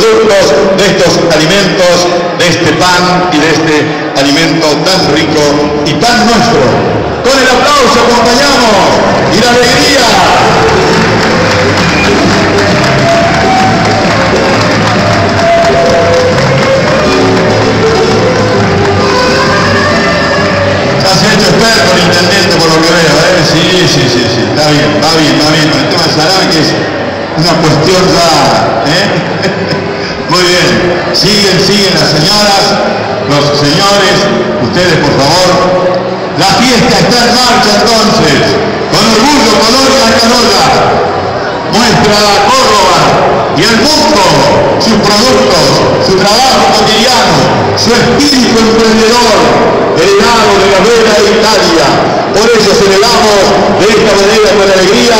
productos, de estos alimentos, de este pan y de este alimento tan rico y tan nuestro. Con el aplauso acompañamos y la alegría. Se ha hecho experto el intendente por lo que veo, ¿eh? Sí, sí, sí, sí, está bien, va bien, va bien. El tema del salame es una cuestión ya, ¿eh? Siguen, siguen las señoras, los señores, ustedes por favor. La fiesta está en marcha entonces, con orgullo, color y la canola. Muestra a Córdoba y el mundo sus productos, su trabajo cotidiano, su espíritu emprendedor, heredado de la Vela de Italia. Por eso celebramos de esta manera con alegría